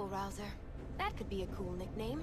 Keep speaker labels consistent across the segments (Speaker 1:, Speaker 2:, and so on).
Speaker 1: Rouser. That could be a cool nickname.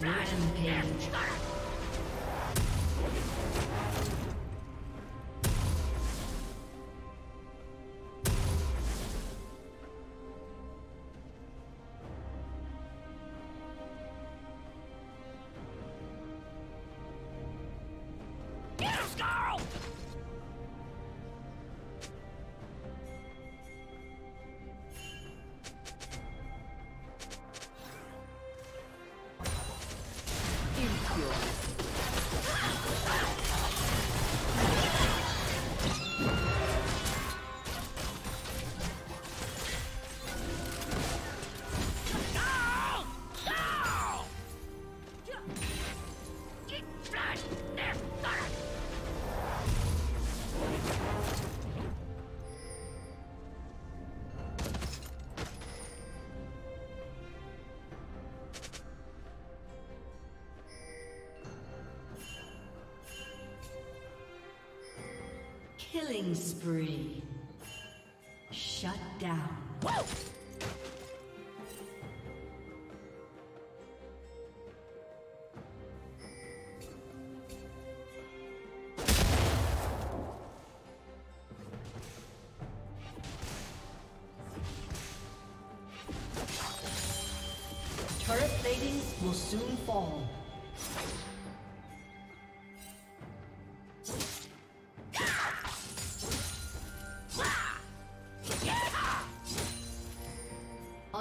Speaker 2: Rampage. Thank you. Killing spree. Shut down. Turret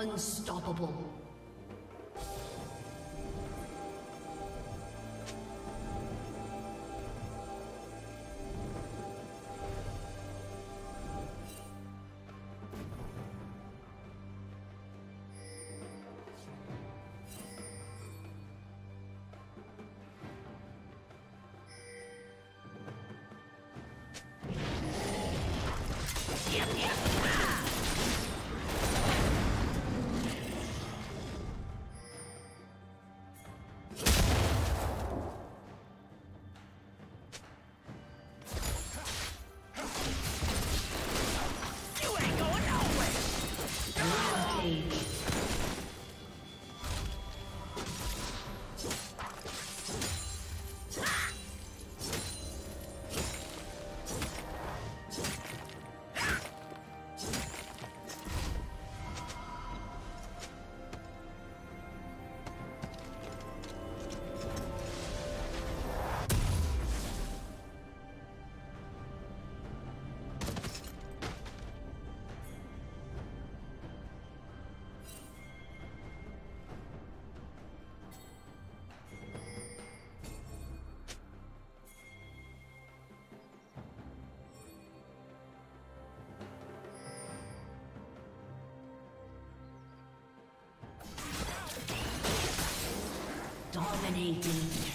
Speaker 2: Unstoppable. Rampage. Dominating.